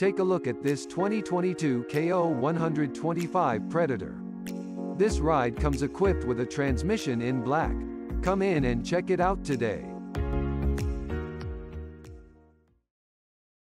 Take a look at this 2022 Kayo 125 Predator. This ride comes equipped with a transmission in black. Come in and check it out today.